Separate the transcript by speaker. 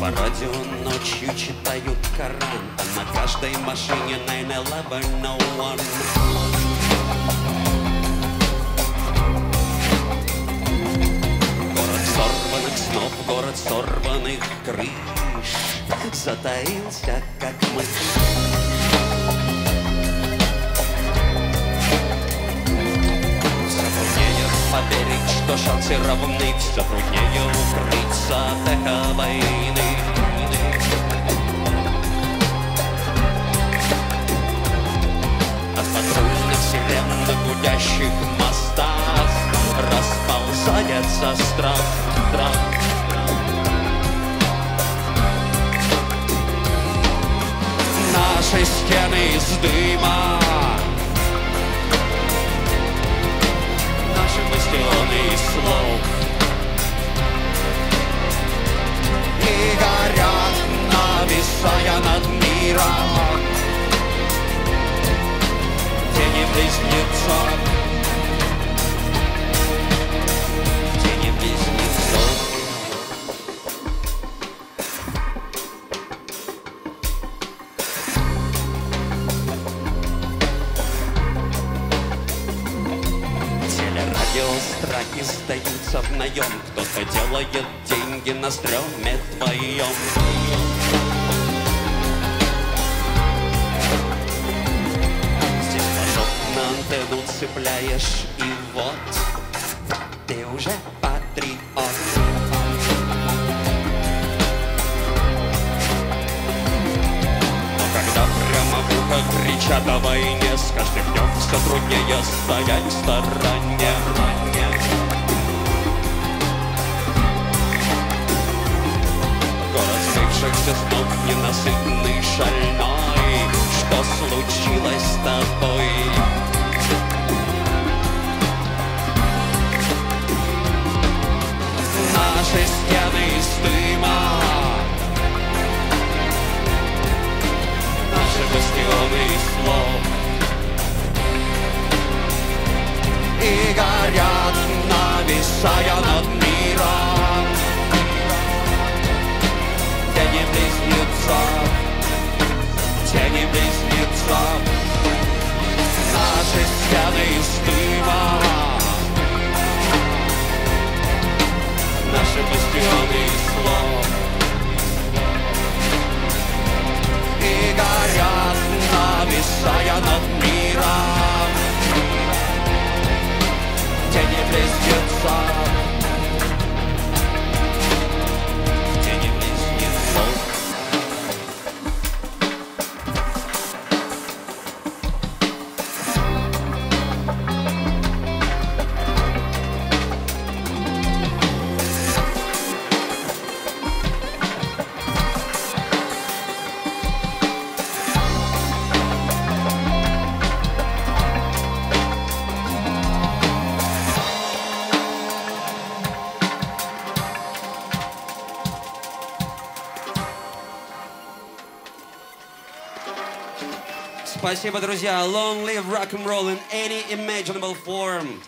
Speaker 1: По радио ночью читают Коран А на каждой машине 911 no one. Город сорванных снов, город сорванных крыш Затаился, как мы. Все труднее поверить, что шансы равны Все труднее укрыться от эха на гудящих мостах Расползается страх, страх. Наши стены из дыма Близнецов Телерадио страхи сдаются в наем. Кто-то делает деньги на стреме твоем цепляешь И вот ты уже патриот. Но когда прямо в ухо кричат о войне С каждым днем все труднее стоять в стороне. Город сбившихся с ног ненасытный, шальной. Что случилось с тобой? Спасибо, друзья. Long live rock and roll in any imaginable form.